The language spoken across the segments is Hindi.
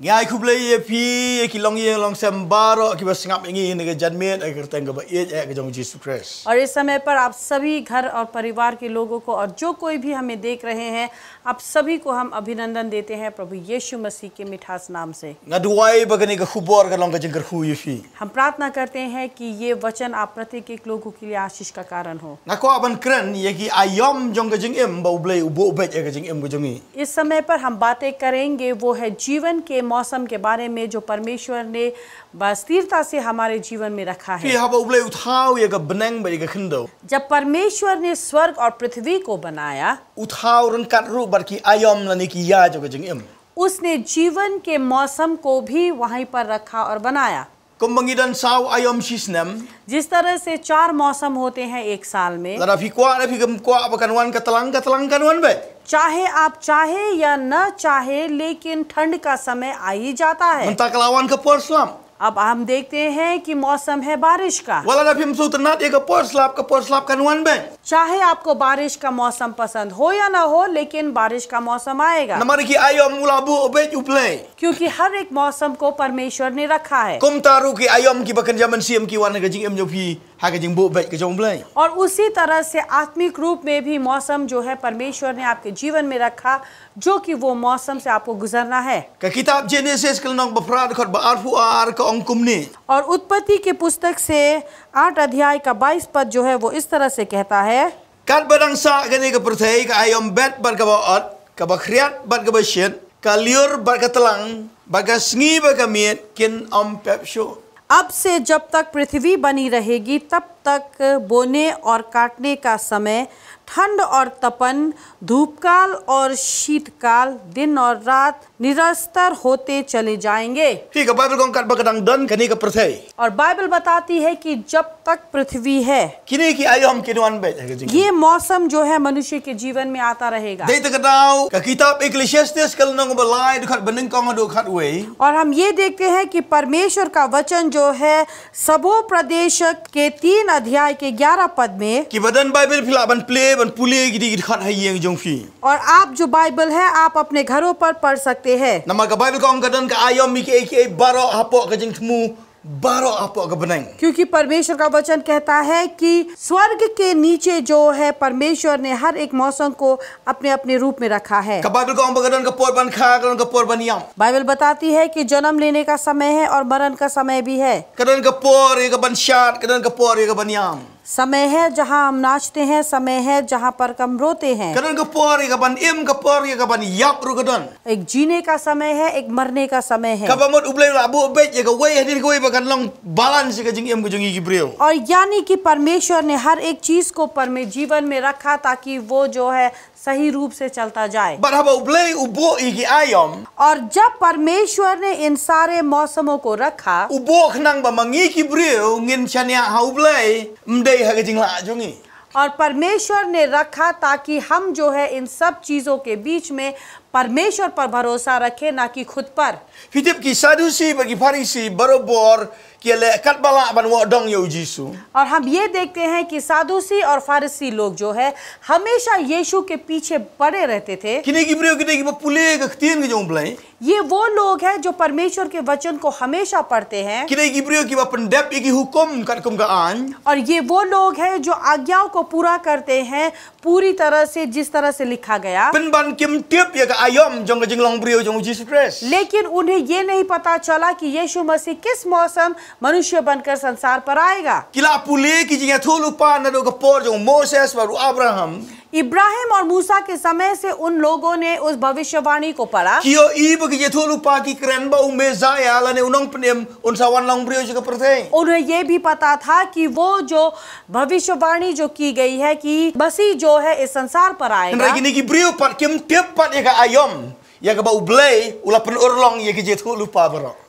Ngai ku blai ye pi ki long ye long sem baro ki bas ngap ingi ne ke janmen ai kerteng ke ba ye e ke jong Jesus Christ. और इस समय पर आप सभी घर और परिवार के लोगों को और जो कोई भी हमें देख रहे हैं आप सभी को हम अभिनंदन देते हैं प्रभु यीशु मसीह के मिठास नाम से bagani ke khubor ke long ke jeng kerhu ye fi. हम प्रार्थना करते हैं कि ये वचन आप प्रत्येक एक लोगों के लिए आशीष का कारण हो ye ki ayom jong ke jeng em bau blai ubo ubet ye ke jeng em ke jongi. इस समय पर हम बातें करेंगे वो है जीवन के मौसम के बारे में जो परमेश्वर ने स्थिरता से हमारे जीवन में रखा है। जब परमेश्वर ने स्वर्ग और पृथ्वी को बनाया उठाओ उसने जीवन के मौसम को भी वहीं पर रखा और बनाया। कुंभंगीदन जिस तरह से चार मौसम होते हैं एक साल में चाहे आप चाहे या न चाहे लेकिन ठंड का समय आ ही जाता है। अब हम देखते हैं कि मौसम है बारिश का। चाहे आपको बारिश का मौसम पसंद हो या न हो लेकिन बारिश का मौसम आएगा। की आयो क्योंकि हर एक मौसम को परमेश्वर ने रखा है। कुमता की आयोम की बकन जमन सीएम की वन जी एम जो की और उसी तरह से आत्मिक रूप में भी मौसम जो है परमेश्वर ने आपके जीवन में रखा जो कि वो मौसम से आपको गुजरना है। किताब और उत्पत्ति के पुस्तक से आठ अध्याय का बाईस पद जो है वो इस तरह से कहता है। बखरियात अब से जब तक पृथ्वी बनी रहेगी तब तक बोने और काटने का समय ठंड और तपन धूपकाल और शीतकाल दिन और रात निरस्तर होते चले जाएँगे। ठीक है और बाइबल बताती है कि जब तक पृथ्वी है किने आयु हम किन ये मौसम जो है मनुष्य के जीवन में आता रहेगा। और हम ये देखते हैं कि परमेश्वर का वचन जो है सबो प्रदेश के तीन अध्याय के ग्यारह पद में कि बदन बाइबल फ़िलहाल प्ले और आप जो बाइबल है आप अपने घरों पर पढ़ सकते हैं क्योंकि परमेश्वर का वचन कहता है कि स्वर्ग के नीचे जो है परमेश्वर ने हर एक मौसम को अपने अपने रूप में रखा है बाइबल बताती है कि जन्म लेने का समय है और मरण का समय भी है समय है जहाँ हम नाचते हैं समय है जहाँ पर कम रोते हैं। एक जीने का समय है एक मरने का समय है। और यानी कि परमेश्वर ने हर एक चीज़ को परमे जीवन में रखा ताकि वो जो है सही रूप से चलता जाए। और जब परमेश्वर ने इन सारे मौसमों को रखा उबोख नंगी की ब्रियो और परमेश्वर ने रखा ताकि हम जो है इन सब चीज़ों के बीच में परमेश्वर पर भरोसा रखें ना कि खुद पर। की साधु सी बगी फारी बरोबर कि ले कलबला बन वो डोंग यो यीशु और हम ये देखते हैं कि सादूसी और फारसी लोग जो है हमेशा यीशु के पीछे पड़े रहते थे। किने की प्रयोग किने की पुले गतिन के जों ब्लाई ये वो लोग हैं जो परमेश्वर के वचन को हमेशा पढ़ते हैं। की की हुकुम करकुम का आन और ये वो लोग हैं जो आज्ञाओं को पूरा करते हैं पूरी तरह से जिस तरह से लिखा गया। लेकिन उन्हें ये नहीं पता चला कि यीशु मसीह किस मौसम मनुष्य बनकर संसार पर आएगा। किला पुले की जी थोलू इब्राहिम और मूसा के समय से उन लोगों ने उस भविष्यवाणी को पढ़ा। उन्हें ये भी पता था कि वो जो भविष्यवाणी जो की गई है कि बसी जो है इस संसार पर आएगा।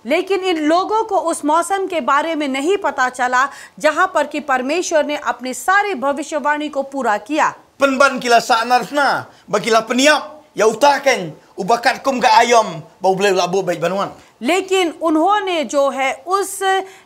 लेकिन इन लोगों को उस मौसम के बारे में नहीं पता चला जहाँ पर कि परमेश्वर ने अपने सारे भविष्यवाणी को पूरा किया। Penban kila sa narfna, ba kila peniap, ya utaken, ubakat kum ka ayam, ba ublay labo baik banuan. लेकिन उन्होंने जो है उस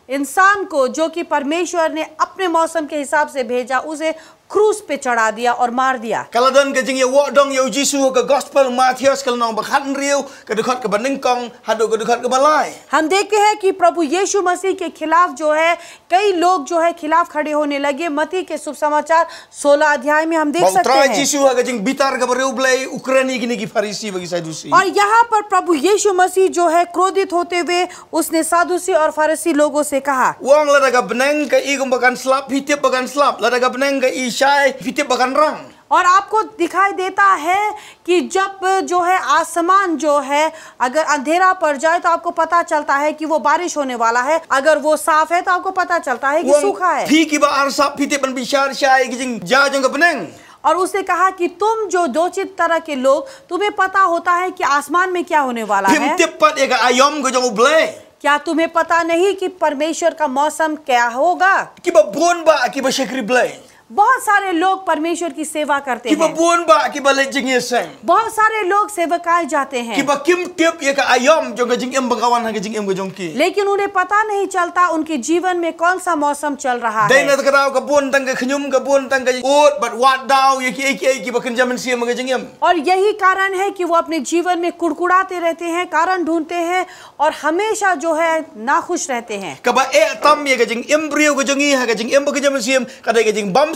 इंसान को जो कि परमेश्वर ने अपने मौसम के हिसाब से भेजा उसे क्रूस पे चढ़ा दिया और मार दिया। कलदन के जिंग वो डोंग ये उजीसु हो के गॉस्पल के नाम बखान रियो के दुखत के बनिंग कॉन्ग हदो के दुखत के बलाय हम देखते हैं कि प्रभु यीशु मसीह के खिलाफ जो है कई लोग जो है खिलाफ खड़े होने लगे। मती के शुभ समाचार 16 अध्याय में हम देख सकते हैं। यीशु हो के जिंग बितार के बरे उबले उक्रेनी की निकी फरीसी बगी सदूसी। और यहाँ पर प्रभु यीशु मसीह जो है क्रोधित होते हुए उसने सदूसी और फरीसी लोगों से कहा वोंग लडा का बनेंग का ईगम बगन स्लाप हिते बगन स्लाप लडा का बनेंग का syai hitip bakan rang. और आपको दिखाई देता है कि जब जो है आसमान जो है अगर अंधेरा पड़ जाए तो आपको पता चलता है कि वो बारिश होने वाला है। अगर वो साफ़ है तो आपको पता चलता है कि सूखा है। hitip ban bishar syai ki jing ja jong ke और उसने कहा कि तुम जो दो चित तरह के लोग तुम्हें पता होता है कि आसमान में क्या होने वाला है। क्या तुम्हें पता नहीं कि परमेश्वर का मौसम क्या होगा? buon ba ki ba syakri belai. बहुत सारे लोग परमेश्वर की सेवा करते हैं। कि बहुत सारे लोग सेवकाए जाते हैं। कि लेकिन उन्हें पता नहीं चलता उनके जीवन में कौन सा मौसम चल रहा है। और यही कारण है की वो अपने जीवन में कुड़कुड़ाते रहते हैं कारण ढूंढते हैं और हमेशा जो है नाखुश रहते हैं। कब ए तम ये है गजिंग इम्ब गजिंग सीएम कदे गजिंग बम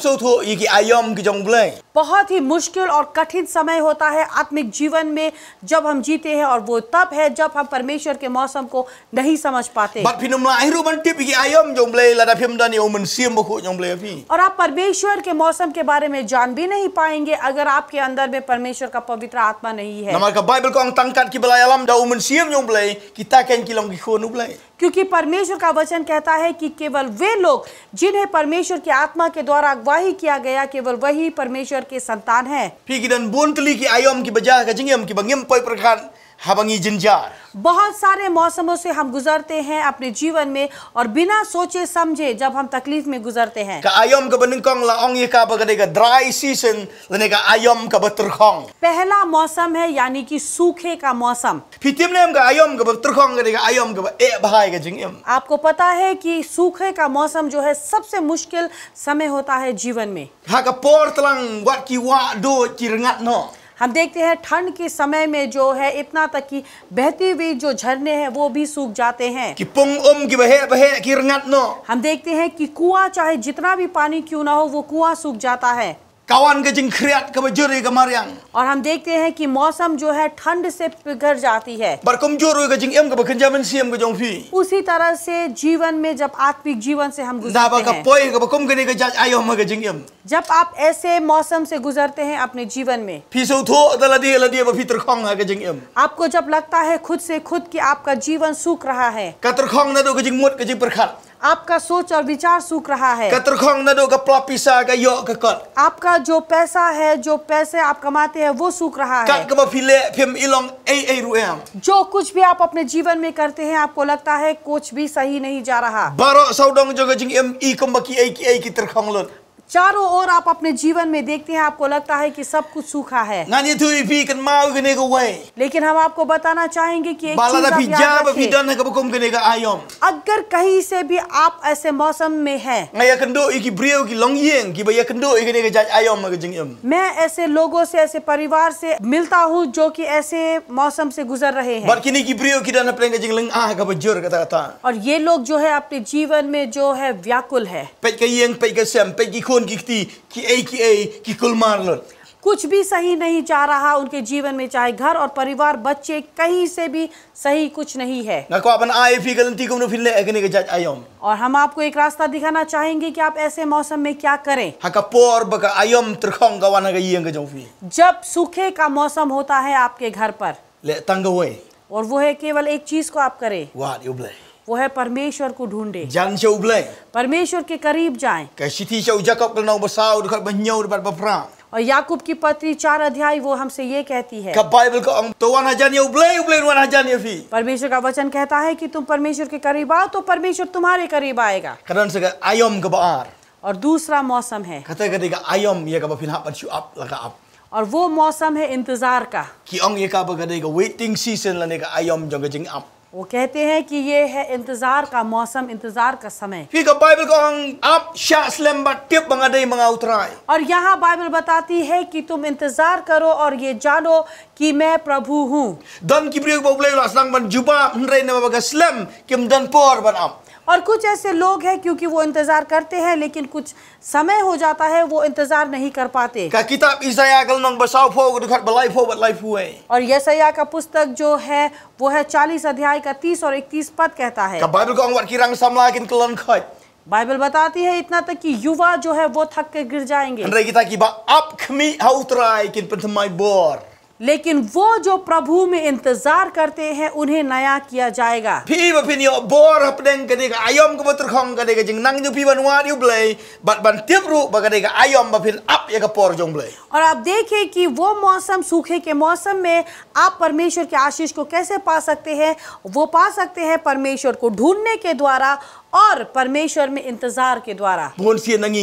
बहुत ही मुश्किल और कठिन समय होता है आत्मिक जीवन में जब हम जीते हैं और वो तब है जब हम परमेश्वर के मौसम को नहीं समझ पाते। और आप परमेश्वर के मौसम के बारे में जान भी नहीं पाएँगे अगर आपके अंदर में परमेश्वर का पवित्र आत्मा नहीं है। क्योंकि परमेश्वर का वचन कहता है कि केवल वे लोग जिन्हें परमेश्वर की आत्मा के द्वारा अगुवाही किया गया, केवल वही परमेश्वर के संतान है। हवंगी जिंजार। बहुत सारे मौसमों से हम गुजरते हैं अपने जीवन में और बिना सोचे समझे जब हम तकलीफ़ में गुजरते हैं। पहला मौसम है यानी कि सूखे का मौसम। आपको पता है कि सूखे का मौसम जो है सबसे मुश्किल समय होता है जीवन में। हाँ का पोर्तलंग वाकी वाडो चिरंगत नो हम देखते हैं ठंड के समय में जो है इतना तक कि बहती हुई जो झरने हैं वो भी सूख जाते हैं। हम देखते हैं कि कुआँ चाहे जितना भी पानी क्यों ना हो वो कुआँ सूख जाता है। कावान के जिन क्रियात का बजुर एक मारियांग और हम देखते हैं कि मौसम जो है ठंड से पिघल जाती है। पर कमज़ोर हो जिन एम का बखन जामन सी का जोंफी उसी तरह से जीवन में जब आत्मिक जीवन से हम गुजरते का पोई का बकम गने का जाज आयो हम का जिन एम जब आप ऐसे मौसम से गुजरते हैं अपने जीवन में। फिसो थो दलदी लदी बफी तरखोंग का जिन एम आपको जब लगता है खुद से खुद की आपका जीवन सूख रहा है। कतरखोंग न दो जिन मोट का जिन प्रखर आपका सोच और विचार सूख रहा है. आपका जो पैसा है जो पैसे आप कमाते हैं वो सूख रहा है. जो कुछ भी आप अपने जीवन में करते हैं आपको लगता है कुछ भी सही नहीं जा रहा चारों ओर आप अपने जीवन में देखते हैं आपको लगता है कि सब कुछ सूखा है। लेकिन हम आपको बताना चाहेंगे कि एक अगर कहीं से भी आप ऐसे मौसम में है। मैं ऐसे लोगों से ऐसे परिवार से मिलता हूँ जो कि ऐसे मौसम से गुजर रहे हैं। और ये लोग जो है अपने जीवन में जो है व्याकुल है। जीवन की थी कि एक ही एक की कुल मार लो। कुछ भी सही नहीं जा रहा उनके जीवन में चाहे घर और परिवार बच्चे कहीं से भी सही कुछ नहीं है। ना को अपन आए फिर गलती को फिर ले एकने के जाज आयो और हम आपको एक रास्ता दिखाना चाहेंगे कि आप ऐसे मौसम में क्या करें। हा पोर बक आयो त्रखों का का येंग जाऊ फिर। जब सूखे का मौसम होता है आपके घर पर ले तंग हुए। और वो है केवल एक चीज़ को आप करें। वाह यू ब्लेस वो है परमेश्वर को ढूंढे। जान से उबले परमेश्वर के करीब जाए। कैसी थी से उजा कब कलना बसा और घर बन्या और बर बफरा और याकूब की पत्री चार अध्याय वो हमसे ये कहती है। बाइबल को तो वन हज़ार उबले उबले वन हज़ार फिर परमेश्वर का वचन कहता है कि तुम परमेश्वर के करीब आओ तो परमेश्वर तुम्हारे करीब आएगा। करण से आयम गबार और दूसरा मौसम है। कहते करेगा आयम ये कब फिर पर आप लगा आप और वो मौसम है इंतज़ार का। कि अंग ये कब करेगा वेटिंग सीज़न लेने का आयम जंग जंग आप वो कहते हैं कि ये है इंतज़ार का मौसम इंतज़ार का समय. और यहाँ बाइबल बताती है कि तुम इंतज़ार करो और ये जानो कि मैं प्रभु हूँ। और कुछ ऐसे लोग हैं क्योंकि वो इंतज़ार करते हैं लेकिन कुछ समय हो जाता है वो इंतज़ार नहीं कर पाते। और यसया का पुस्तक जो है वो है चालीस अध्याय का तीस और इकतीस पद कहता है। बाइबल बताती है इतना तक कि युवा जो है वो थक के गिर जाएँगे। लेकिन वो जो प्रभु में इंतज़ार करते हैं उन्हें नया किया जाएगा। और आप देखे की वो मौसम सूखे के मौसम में आप परमेश्वर के आशीष को कैसे पा सकते हैं? वो पा सकते हैं परमेश्वर को ढूँढने के द्वारा और परमेश्वर में इंतज़ार के द्वारा। बोल सी नंगी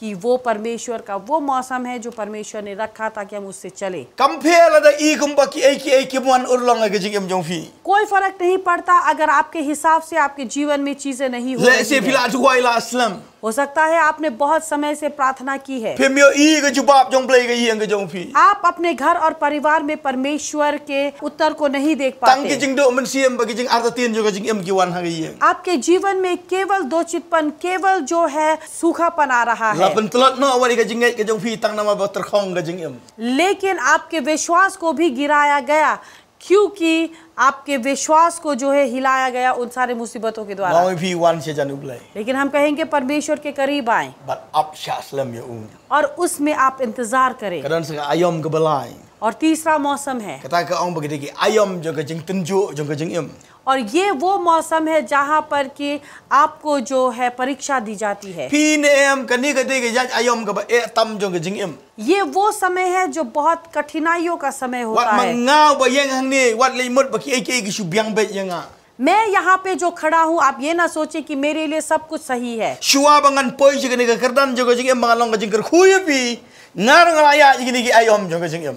कि वो परमेश्वर का वो मौसम है जो परमेश्वर ने रखा ताकि हम उससे चले. कोई फ़र्क नहीं पड़ता अगर आपके हिसाब से आपके जीवन में चीज़ें नहीं हो हो सकता है आपने बहुत समय से प्रार्थना की है। आप अपने घर और परिवार में परमेश्वर के उत्तर को नहीं देख पाते। आपके जीवन में केवल दो चितपन केवल जो है सूखा आ रहा है। लेकिन आपके विश्वास को भी गिराया गया। क्योंकि आपके विश्वास को जो है हिलाया गया उन सारे मुसीबतों के द्वारा. लेकिन हम कहेंगे परमेश्वर के करीब आए. और उसमें आप इंतज़ार करें. और तीसरा मौसम है और ये वो मौसम है जहाँ पर कि आपको जो है परीक्षा दी जाती है। ये वो समय है जो बहुत कठिनाइयों का समय होता है। मैं यहाँ पे जो खड़ा हूँ आप ये ना सोचे कि मेरे लिए सब कुछ सही है।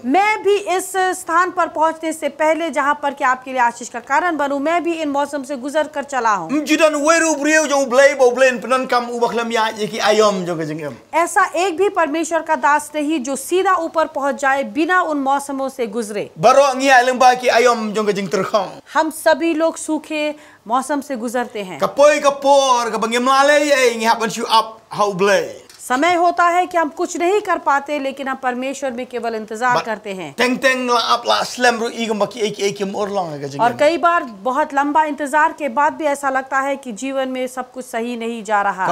मैं भी इस स्थान पर पहुँचने से पहले जहाँ पर कि आपके लिए आशीष का कारण बनूं मैं भी इन मौसम से गुजर कर चला हूँ। ऐसा एक भी परमेश्वर का दास नहीं जो सीधा ऊपर पहुँच जाए बिना उन मौसमों से गुजरे। हम सभी लोग सूखे मौसम से गुजरते हैं। समय होता है कि हम कुछ नहीं कर पाते लेकिन हम परमेश्वर में केवल इंतज़ार करते हैं। तेंग तेंग और कई बार बहुत लंबा इंतज़ार के बाद भी ऐसा लगता है कि जीवन में सब कुछ सही नहीं जा रहा।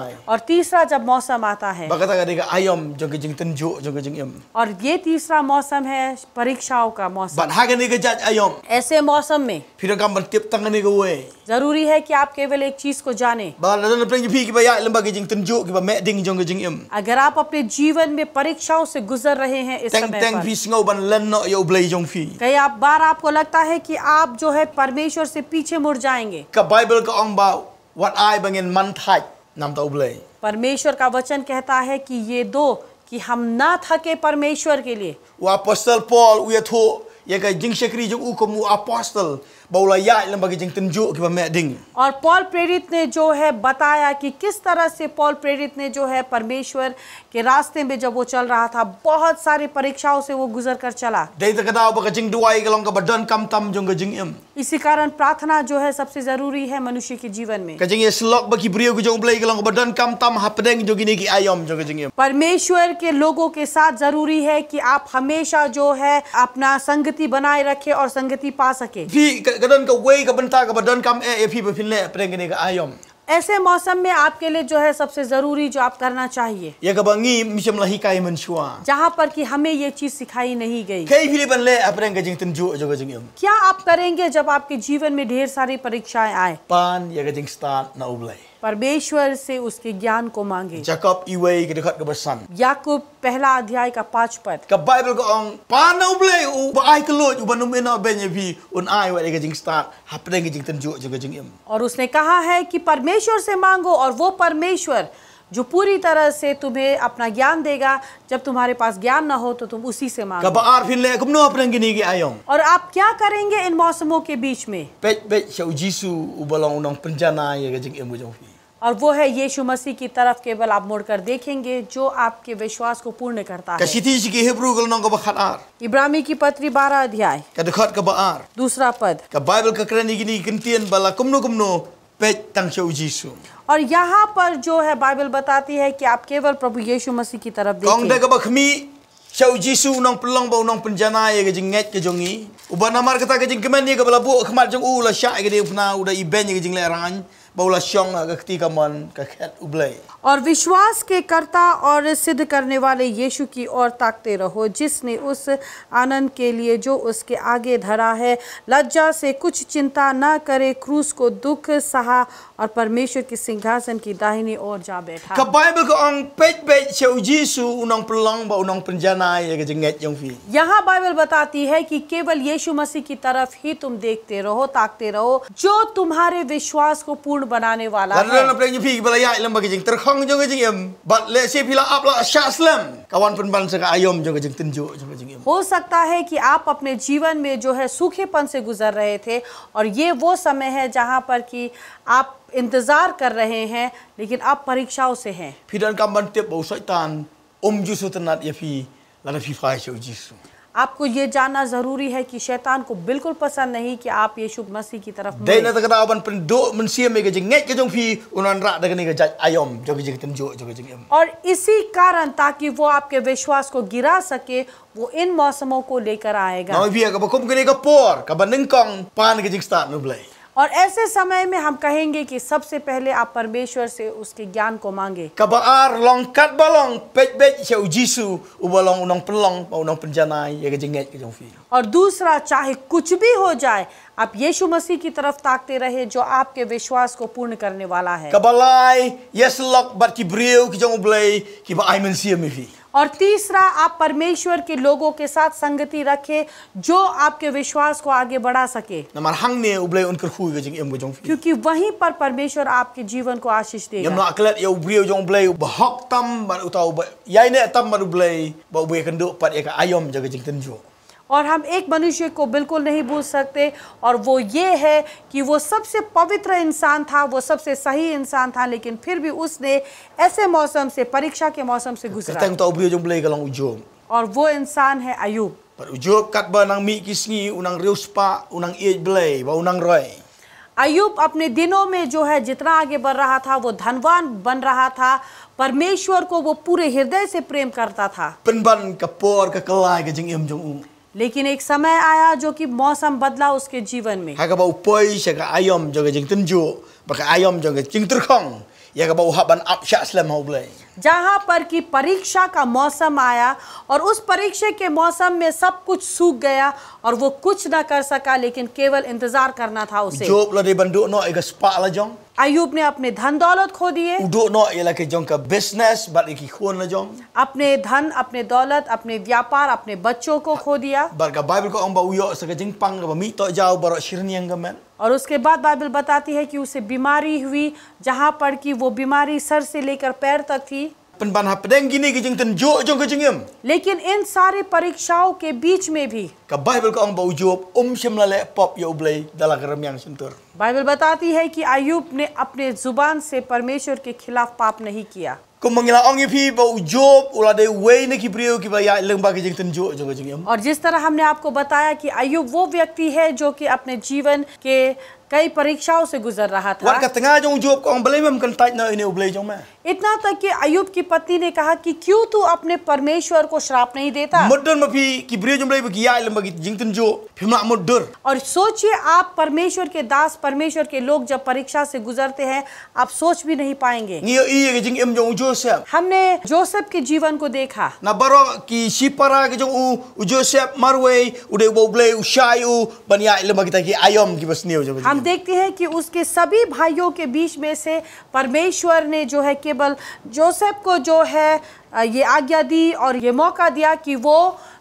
है और तीसरा जब मौसम आता है। और ये तीसरा मौसम है परीक्षाओं का मौसम। ऐसे मौसम में फिर ज़रूरी है की आप केवल एक चीज़ को जाने। की अगर आप अपने जीवन में परीक्षाओं से गुजर रहे हैं इस तेंग, समय तेंग पर कई आप बार आपको लगता है कि आप जो है परमेश्वर से पीछे मुड़ जाएँगे बाइबल का ओंग आई बंगेन मन था उबले परमेश्वर का वचन कहता है कि ये दो कि हम ना थके परमेश्वर के लिए वो अपोस्टल पॉल उ ये कई जिंग शक्री जो उ को मु अपोस्टल और पॉल प्रेरित ने जो है बताया कि किस तरह से पॉल प्रेरित ने जो है परमेश्वर के रास्ते में जब वो चल रहा था बहुत सारी परीक्षाओं से वो गुजर कर चला। इसी कारण प्रार्थना जो है सबसे ज़रूरी है मनुष्य के जीवन में। परमेश्वर के लोगों के साथ ज़रूरी है की आप हमेशा जो है अपना संगति बनाए रखे और संगति पा सके। गदन का वे का बनता का बदन कम ए एफी पे फिलने प्रेंगने का आयम। ऐसे मौसम में आपके लिए जो है सबसे ज़रूरी जो आप करना चाहिए। ये कबंगी मिशम लही काई मनशुआ जहाँ पर कि हमें ये चीज़ सिखाई नहीं गई। कई भी बनले अपने गजिंग तुम जो जो गजिंग क्या आप करेंगे जब आपके जीवन में ढेर सारी परीक्षाएँ आए? पान ये गजिंग स्टार ना उबले। परमेश्वर से उसके ज्ञान को मांगे। जकब याकूब पहला अध्याय का पाँच पद। और उसने कहा है कि परमेश्वर से मांगो और वो परमेश्वर जो पूरी तरह से तुम्हें अपना ज्ञान देगा जब तुम्हारे पास ज्ञान ना हो तो तुम उसी से मांगो। नो अपने और आप क्या करेंगे इन मौसमों के बीच में? और वो है यीशु मसीह की तरफ़ केवल आप मुड़कर देखेंगे जो आपके विश्वास को पूर्ण करता है nong. इब्रामी की पत्री बारह अध्याय. दूसरा पद jisu. और यहाँ पर जो है बाइबल बताती है कि आप केवल प्रभु यीशु मसीह की तरफ़ khmi Syau jisu unang pelong ba unang penjana ye ke jing nget ke jongi. Uba namar kata ke jing kemen ni ke bala bu khmat jong u la syak ke dia pna uda iben ye ke jing le Paula Xiong lah, ke ketika man ke Khet Ublay. और विश्वास के कर्ता और सिद्ध करने वाले यीशु की ओर ताकते रहो जिसने उस आनंद के लिए जो उसके आगे धरा है लज्जा से कुछ चिंता न करे क्रूस को दुख सहा और परमेश्वर के सिंहासन की दाहिनी ओर जा बैठा। यहाँ बाइबल बताती है कि केवल यीशु मसीह की तरफ़ ही तुम देखते रहो ताकते रहो जो तुम्हारे विश्वास को पूर्ण बनाने वाला है। Terkhong jong ke jing em. Bat le se pila ap la syak slam. Kawan pen ban se ka ayom jong ke jing tenjuk jong ke jing em. हो सकता है कि आप अपने जीवन में जो है सूखेपन से गुजर रहे थे और ये वो समय है जहाँ पर कि आप इंतज़ार कर रहे हैं लेकिन अब परीक्षाओं से हैं tiap bau syaitan. Om jisu tenat ye fi. Lan fi fa syau jisu. आपको ये जानना ज़रूरी है कि शैतान को बिल्कुल पसंद नहीं कि आप यीशु मसीह की तरफ़ देने तक तो रहा बन पन दो मनसिया में गजिंग ने गजिंग फ़ी उन्होंने रात देखने का जाए आयोम जो गजिंग तुम जो जो गजिंग और इसी कारण ताकि वो आपके विश्वास को गिरा सके वो इन मौसमों को लेकर आएगा। नौ भी अगर बकुम के लिए पोर का कांग पान गजिंग स्टार्ट नुबलाई और ऐसे समय में हम कहेंगे कि सबसे पहले आप परमेश्वर से उसके ज्ञान को मांगे। और दूसरा चाहे कुछ भी हो जाए आप यीशु मसीह की तरफ़ ताकते रहे जो आपके विश्वास को पूर्ण करने वाला है। और तीसरा आप परमेश्वर के लोगों के साथ संगति रखें जो आपके विश्वास को आगे बढ़ा सके. क्योंकि वहीं पर परमेश्वर आपके जीवन को आशीष देगा। और हम एक मनुष्य को बिल्कुल नहीं भूल सकते। और वो ये है कि वो सबसे पवित्र इंसान था वो सबसे सही इंसान था लेकिन फिर भी उसने ऐसे मौसम से परीक्षा के मौसम से गुजरा। और वो इंसान है अयुब। पर उजोक कत बनांग मी किसनी उनांग रिउस्पा उनांग एज ब्ले वा उनांग रॉय अयुब अपने दिनों में जो है जितना आगे बढ़ रहा था वो धनवान बन रहा था। परमेश्वर को वो पूरे हृदय से प्रेम करता था। पिनबन कपोर ककलाय गजिंग एम जोंग लेकिन एक समय आया जो कि मौसम बदला उसके जीवन में। हाँ कबाउ पैस ये का आयम जगह जिंग तंजो बका आयम जगह जिंग तुरखंग ये कबाउ हाबन अप्शास्लम हो गए जहाँ पर कि परीक्षा का मौसम आया और उस परीक्षा के मौसम में सब कुछ सूख गया और वो कुछ ना कर सका लेकिन केवल इंतज़ार करना था उसे। जो आयुब ने अपने धन दौलत खो दिए। बिज़नेस अपने धन अपने दौलत अपने व्यापार अपने बच्चों को खो दिया। और उसके बाद बाइबल बताती है कि उसे बीमारी हुई जहाँ पर कि वो बीमारी सर से लेकर पैर तक थी। लेकिन इन सारे परीक्षाओं के बीच में भी बाइबल बाइबल बताती है कि आयुब ने अपने ज़ुबान से परमेश्वर के खिलाफ पाप नहीं किया और जिस तरह हमने आपको बताया कि आयु वो व्यक्ति है जो कि अपने जीवन के कई परीक्षाओं से गुजर रहा था इतना तक कि अयुब की पत्नी ने कहा कि क्यों तू अपने परमेश्वर को श्राप नहीं देता? मुडर मफी की ब्रिज में भी किया इलम की जिंगतन जो फिमा मुडर और सोचिए आप परमेश्वर के दास परमेश्वर के लोग जब परीक्षा से गुजरते हैं आप सोच भी नहीं पाएँगे। ये ये कि जिंग एम जो जोसेफ। हमने जोसेफ के जीवन को देखा। ना बरो की शिपरा के जो ऊ जोसेफ मरवे उडे बोबले उशायु बनिया इलम की आयम की बसनी हो जब हम देखते हैं कि उसके सभी भाइयों के बीच में से परमेश्वर ने जो है केबल जोसेफ को जो है ये आज्ञा दी और ये मौका दिया कि वो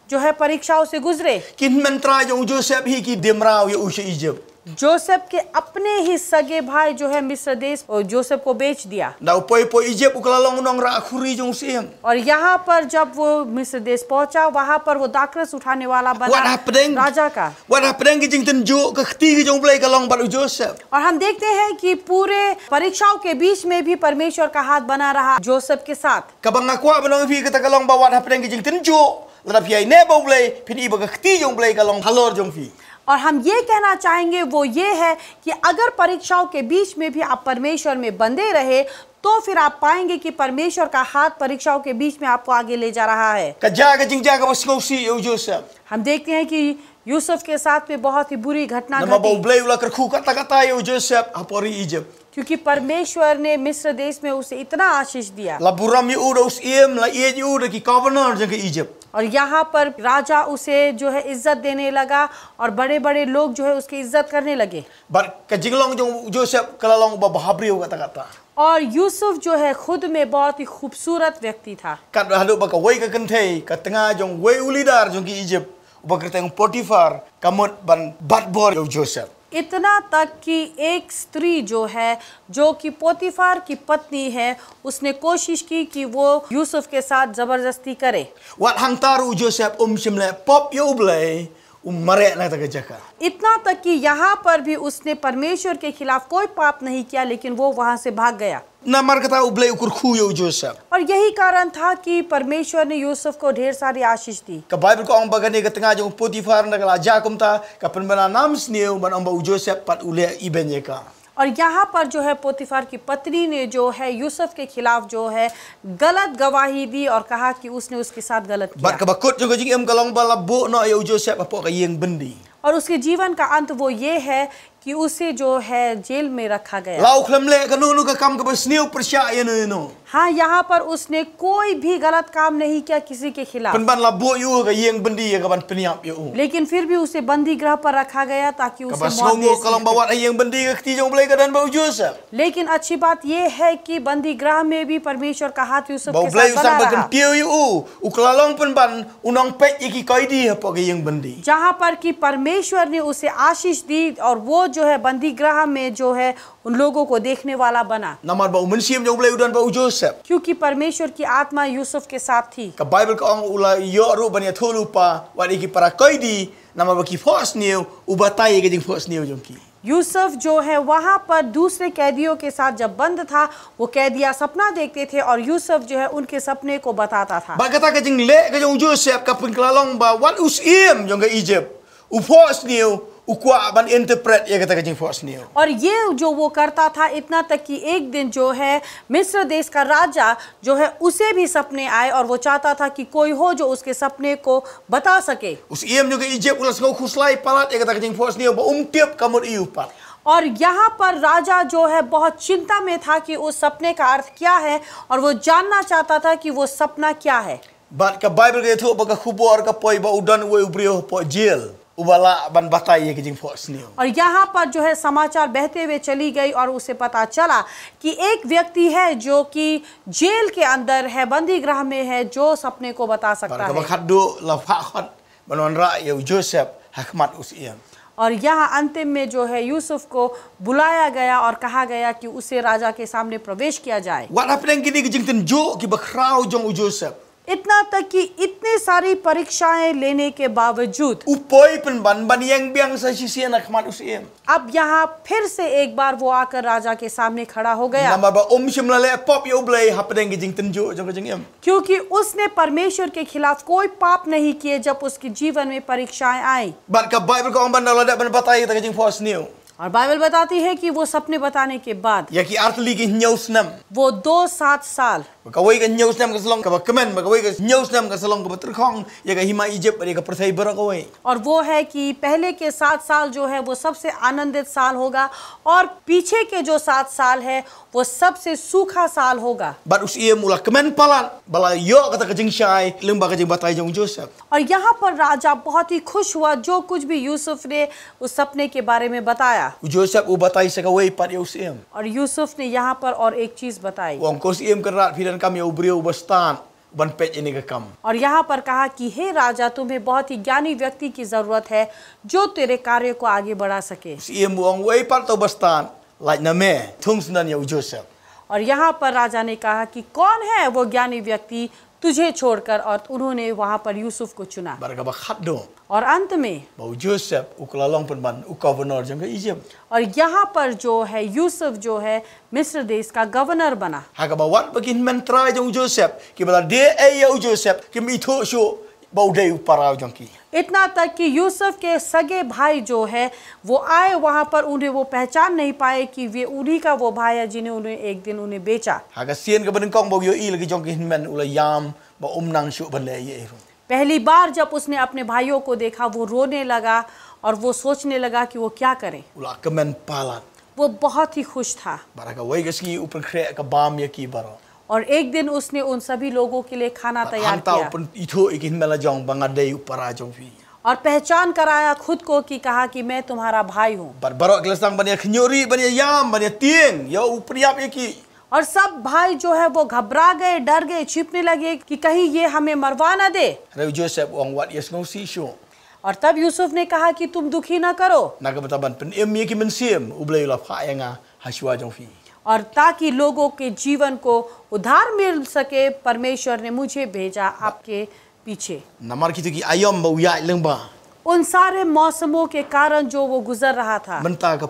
जो है परीक्षाओं से गुजरे। किन मंत्रालय जोसेफ ही की दिमराव ये उसे इज़्ज़त जोसेफ के अपने ही सगे भाई जो है मिस्र देश और जोसेफ को बेच दिया। और यहाँ पर जब वो मिस्र देश पहुँचा वहाँ पर वो दाकरस उठाने वाला बना राजा का। जोसेफ? और हम देखते हैं कि पूरे परीक्षाओं के बीच में भी परमेश्वर का हाथ बना रहा जोसेफ के साथ। जो और हम ये कहना चाहेंगे वो ये है कि अगर परीक्षाओं के बीच में भी आप परमेश्वर में बंधे रहे तो फिर आप पाएँगे कि परमेश्वर का हाथ परीक्षाओं के बीच में आपको आगे ले जा रहा है। हम देखते हैं कि यूसुफ के साथ में बहुत ही बुरी घटना क्योंकि परमेश्वर ने मिस्र देश में उसे इतना आशीष दिया। और यहाँ पर राजा उसे जो है इज़्ज़त देने लगा और बड़े बड़े लोग जो है उसकी इज़्ज़त करने लगे। और यूसुफ जो है खुद में बहुत ही खूबसूरत व्यक्ति था। कर जो इतना तक कि एक स्त्री जो है जो कि पोतीफार की पत्नी है उसने कोशिश की कि वो यूसुफ के साथ ज़बरदस्ती करे। इतना तक कि यहाँ पर भी उसने परमेश्वर के खिलाफ कोई पाप नहीं किया लेकिन वो वहाँ से भाग गया। और यही कारण था कि परमेश्वर ने यूसुफ को ढेर सारी आशीष दी। का बाइबल को अंब का और यहाँ पर जो है पोतीफार की पत्नी ने जो है यूसुफ के खिलाफ जो है गलत गवाही दी और कहा कि उसने उसके साथ गलत किया। और उसके जीवन का अंत वो ये है कि उसे जो है जेल में रखा गया। हाँ यहाँ पर उसने कोई भी गलत काम नहीं किया किसी के खिलाफ। लेकिन फिर भी उसे बंदी ग्रह पर रखा गया ताकि लेकिन अच्छी बात यह है की बंदी ग्रह में भी परमेश्वर का हाथ यूसुफ के साथ बना रहा। जहाँ पर कि परमेश्वर परमेश्वर ने उसे आशीष दी और वो जो है बंदी ग्रह में जो है उन लोगों को देखने वाला बना। नंबर क्योंकि परमेश्वर की आत्मा यूसुफ के साथ थी। बाइबल यूसुफ जो है वहाँ पर दूसरे कैदियों के साथ जब बंद था वो कैदिया सपना देखते थे और यूसुफ जो है उनके सपने को बताता था। बागता के जिंग ले के जो जो से आपका पिंकला बा वन उस ईम जोंगे इजिप्ट फोर्स न्यू उको अपन इंटरप्रेट ये कहता कहीं फोर्स न्यू और ये जो वो करता था इतना तक कि एक दिन जो है मिस्र देश का राजा जो है उसे भी सपने आए और वो चाहता था कि कोई हो जो उसके सपने को बता सके। उस ये जो कि इजे पुलिस को खुशलाई पलात ये कहता कहीं फोर्स न्यू बहुत उम्टियप कमर ई ऊपर। और यहाँ पर राजा जो है बहुत चिंता में था कि उस सपने का अर्थ क्या है और वो जानना चाहता था कि वो सपना क्या है। बाइबल के थ्रू बका खुबो और का पोई उडन वो उब्रियो पो उबला बन बताइए कि जिंग फोर्स न्यूज़ और यहाँ पर जो है समाचार बहते हुए चली गई और उसे पता चला कि एक व्यक्ति है जो कि जेल के अंदर है बंदी ग्रह में है जो सपने को बता सकता है। और यहाँ अंतिम में जो है यूसुफ को बुलाया गया और कहा गया कि उसे राजा के सामने प्रवेश किया जाए। जो कि बखराव जो जोसेफ इतना तक कि इतने सारी परीक्षाएँ लेने के बावजूद अब यहाँ फिर से एक बार वो आकर राजा के सामने खड़ा हो गया। क्योंकि उसने परमेश्वर के खिलाफ कोई पाप नहीं किए जब उसके जीवन में परीक्षाएँ आई। और बाइबल बताती है कि वो सपने बताने के बाद वो दो सात साल Kawai ka nyau snam ka salong ka kawai ka nyau snam ka salong ka ba terkhong ya ka hima Egypt ba ka perthai bara kawai. और वो है कि पहले के सात साल जो है वो सबसे आनंदित साल होगा और पीछे के जो सात साल है वो सबसे सूखा साल होगा kemen palan bala yo kata ka jing syai leng ba ka jing batai jong Joseph. और यहाँ पर राजा बहुत ही खुश हुआ जो कुछ भी यूसुफ ने उस सपने के बारे में बताया u batai sa kawai pat ya usim. और यूसुफ ने यहाँ पर और एक चीज़ बताई kos iem kerat fidan kami दिन का मैं उभरी उबस्तान बन पे इन कम और यहाँ पर कहा कि हे राजा तुम्हें बहुत ही ज्ञानी व्यक्ति की ज़रूरत है जो तेरे कार्य को आगे बढ़ा सके. पर तो बस्तान लाइक न मैं तुम सुनने और यहाँ पर राजा ने कहा कि कौन है वो ज्ञानी व्यक्ति तुझे छोड़कर और उन्होंने वहाँ पर यूसुफ को चुना। और अंत में और यहाँ पर जो है यूसुफ जो है मिस्र देश का गवर्नर बना। बौडे ऊपर आयोजन की इतना तक कि यूसुफ के सगे भाई जो है वो आए वहाँ पर उन्हें वो पहचान नहीं पाए कि वे उन्हीं का वो भाई है जिन्हें उन्हें एक दिन उन्हें बेचा। हाँ, अगर सीएन के बने कौन बोगियो? ईल की चौकी हिनमेन उलयाम व उमनांग शु भले ये पहली बार जब उसने अपने भाइयों को देखा वो रोने लगा और वो सोचने लगा कि वो क्या करें। उलाकमन पाला। वो बहुत ही खुश था। बरा का वही किसकी ऊपर खड़े का बाम यकी बरा। और एक दिन उसने उन सभी लोगों के लिए खाना तैयार किया। इथो एक और पहचान कराया खुद को कि कहा कि मैं तुम्हारा भाई हूँ। और सब भाई जो है वो घबरा गए डर गए छिपने लगे कि कहीं ये हमें मरवा ना दे। और तब यूसुफ ने कहा कि तुम दुखी ना करो। ना और ताकि लोगों के जीवन को उधार मिल सके परमेश्वर ने मुझे भेजा आपके पीछे। उन सारे मौसमों के कारण जो वो गुजर रहा था। मनता का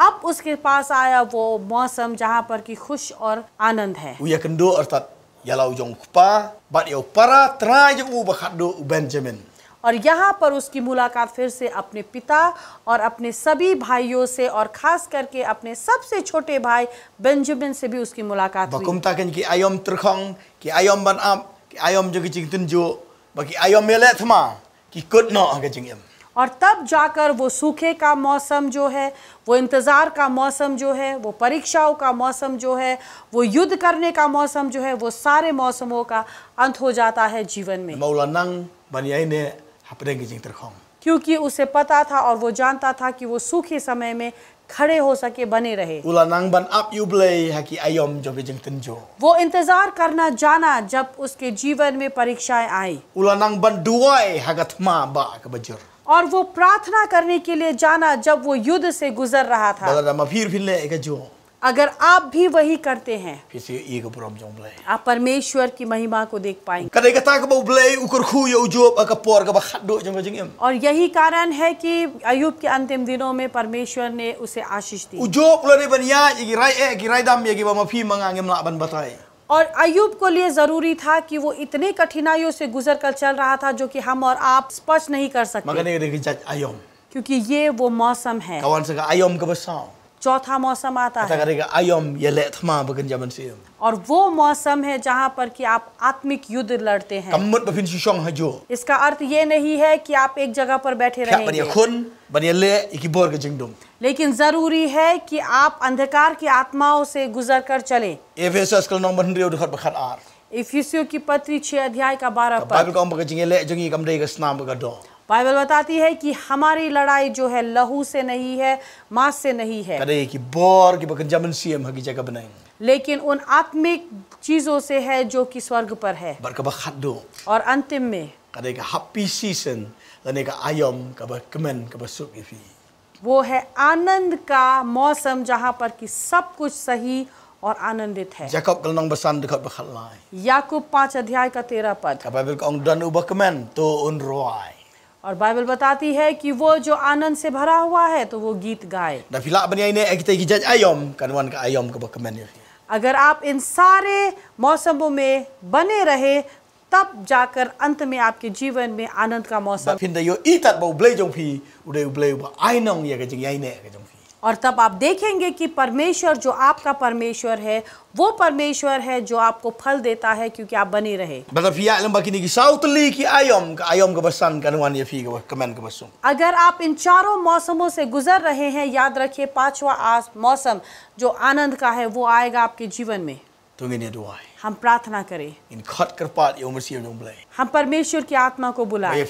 अब उसके पास आया वो मौसम जहाँ पर की खुश और आनंद है। यालाउ जोंखपा बाट एउ परा त्राय जोंगु बखादो बेंजामिन और यहाँ पर उसकी मुलाकात फिर से अपने पिता और अपने सभी भाइयों से और खास करके अपने सबसे छोटे भाई बेंजामिन से भी उसकी मुलाकात हुई jong ki jing tunjo ba ki ayam mele thma ki kut no ka jing em. और तब जाकर वो सूखे का मौसम जो है वो इंतज़ार का मौसम जो है वो परीक्षाओं का मौसम जो है वो युद्ध करने का मौसम जो है वो सारे मौसमों का अंत हो जाता है जीवन में Maula nang ban क्योंकि उसे पता था और वो जानता था कि वो सूखे समय में खड़े हो सके बने रहे। वो इंतज़ार करना जाना जब उसके जीवन में परीक्षाएँ आई। उलानांगे और वो प्रार्थना करने के लिए जाना जब वो युद्ध से गुजर रहा था। अगर आप भी वही करते हैं आप परमेश्वर की महिमा को देख पाएँगे। और यही कारण है कि अयुब के अंतिम दिनों में परमेश्वर ने उसे आशीष दी। बताए और अयुब को लिए ज़रूरी था कि वो इतने कठिनाइयों से गुजर कर चल रहा था जो कि हम और आप स्पष्ट नहीं कर सकते। क्योंकि ये वो मौसम है। चौथा मौसम आता है। करेगा आई एम यलेथमा बगन जमन से। और वो मौसम है जहाँ पर कि आप आत्मिक युद्ध लड़ते हैं। जो। इसका अर्थ ये नहीं है कि आप एक जगह पर बैठे रहेंगे। बनिया लेकिन ज़रूरी है कि आप अंधकार की आत्माओं से गुजर कर चले। की पत्री छह अध्याय का बारह बाइबल बताती है कि हमारी लड़ाई जो है लहू से नहीं है मांस से नहीं है। अरे कि बोर की बकन जमन सीएम की जगह बनाएँ। लेकिन उन आत्मिक चीज़ों से है जो कि स्वर्ग पर है। और अंतिम में अरे का हैप्पी सीज़न अरे का आयम कब कमन कब सुख वो है आनंद का मौसम जहाँ पर कि सब कुछ सही और आनंदित है। याकूब कल नंग बसान दिखा याकूब पाँच अध्याय का तेरा पद। कब बिल्कुल उन उबकमन तो उन रोआए। और बाइबल बताती है कि वो जो आनंद से भरा हुआ है तो वो गीत गाए. अगर आप इन सारे मौसमों में बने रहे तब जाकर अंत में आपके जीवन में आनंद का मौसम और तब आप देखेंगे कि परमेश्वर जो आपका परमेश्वर है वो परमेश्वर है जो आपको फल देता है क्योंकि आप बने रहे। अगर आप इन चारों मौसमों से गुजर रहे हैं याद रखिए पांचवा मौसम जो आनंद का है वो आएगा आपके जीवन में। हम प्रार्थना करें। हम परमेश्वर की आत्मा को बुलाएँ।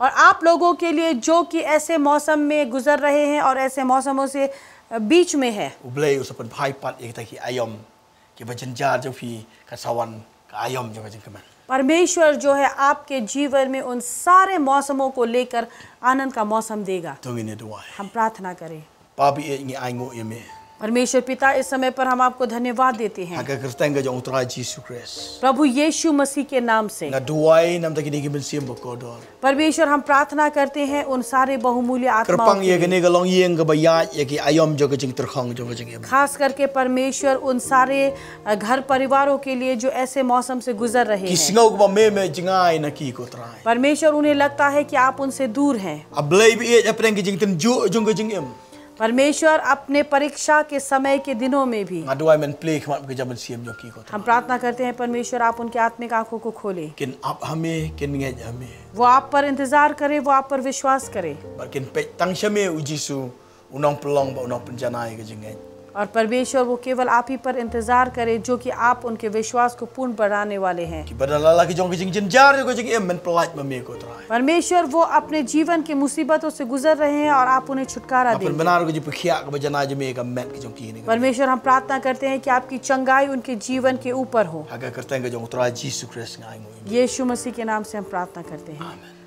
और आप लोगों के लिए जो कि ऐसे मौसम में गुजर रहे हैं और ऐसे मौसमों से बीच में है। उबले उस पर भाई पाल एक तक आयम के वचन जार जो फ़ी का सवन का आयम जो वचन कमल परमेश्वर जो है आपके जीवन में उन सारे मौसमों को लेकर आनंद का मौसम देगा। तुम इन्हें दुआ हम प्रार्थना करें। पापी ये आएँगे ये में। परमेश्वर पिता इस समय पर हम आपको धन्यवाद देते हैं। प्रभु यीशु मसीह के नाम से। परमेश्वर हम प्रार्थना करते हैं उन सारे बहुमूल्य खास करके परमेश्वर उन सारे घर परिवारों के लिए जो ऐसे मौसम से गुजर रहे हैं। परमेश्वर उन्हें लगता है कि आप उनसे दूर हैं। अब जो जो परमेश्वर अपने परीक्षा के समय के दिनों में भी हम प्रार्थना करते हैं परमेश्वर आप उनके आत्मिक आँखों को खोले। किन आप हमें किन हमें? वो आप पर इंतज़ार करे वो आप पर विश्वास करे। पर किन पे तंग समय उजीसु उनों पलोंग बा उनों पंजनाए जिंगे। और परमेश्वर वो केवल आप ही पर इंतज़ार करे जो कि आप उनके विश्वास को पूर्ण बनाने वाले हैं। परमेश्वर वो अपने जीवन के मुसीबतों से गुजर रहे हैं और आप उन्हें छुटकारा परमेश्वर हम प्रार्थना करते हैं की आपकी चंगाई उनके जीवन के ऊपर हो। शु मसीह के नाम से हम प्रार्थना करते हैं।